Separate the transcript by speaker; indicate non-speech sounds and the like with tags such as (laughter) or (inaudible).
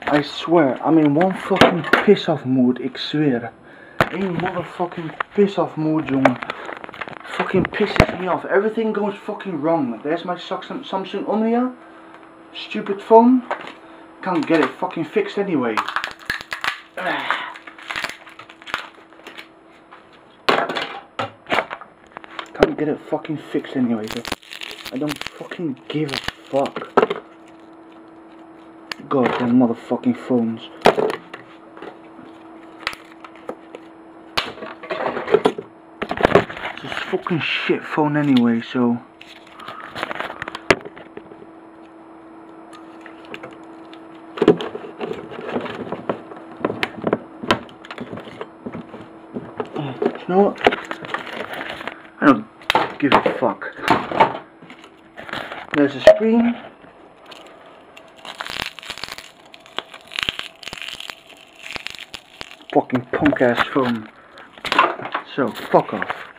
Speaker 1: I swear, I'm in one fucking piss off mood, ik zweer. Een motherfucking piss off mood, jongen. Fucking pisses me off. Everything goes fucking wrong. There's my Samsung Samsung Omnia. Stupid phone. Can't get it fucking fixed anyway. (sighs) Can't get it fucking fixed anyway. I don't fucking give a fuck. Goddamn motherfucking phones. A fucking shit phone anyway, so. You know what? I don't give a fuck. There's a screen. Fucking punk ass phone. So, fuck off.